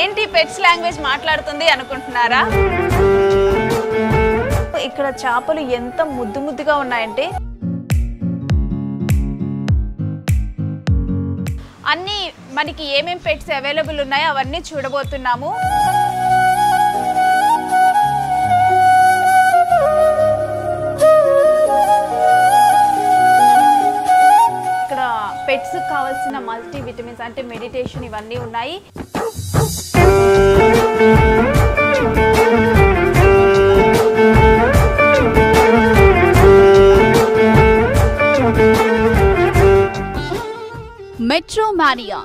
ఏంటి pets language మాట్లాడుతుంది అనుకుంటున్నారా? ఇక్కడ చేపలు ఎంత ముద్దు ముద్దుగా ఉన్నాయంటే అన్నీ మనకి ఏమేమి పెట్స్ అవైలబుల్ ఉన్నాయో అవన్నీ చూడబోతున్నాము. ఇక్కడ పెట్స్ కావాల్సిన మల్టీ విటమిన్స్ అంటే మెడిటేషన్ ఇవన్నీ ఉన్నాయి. మెట్రోమానియా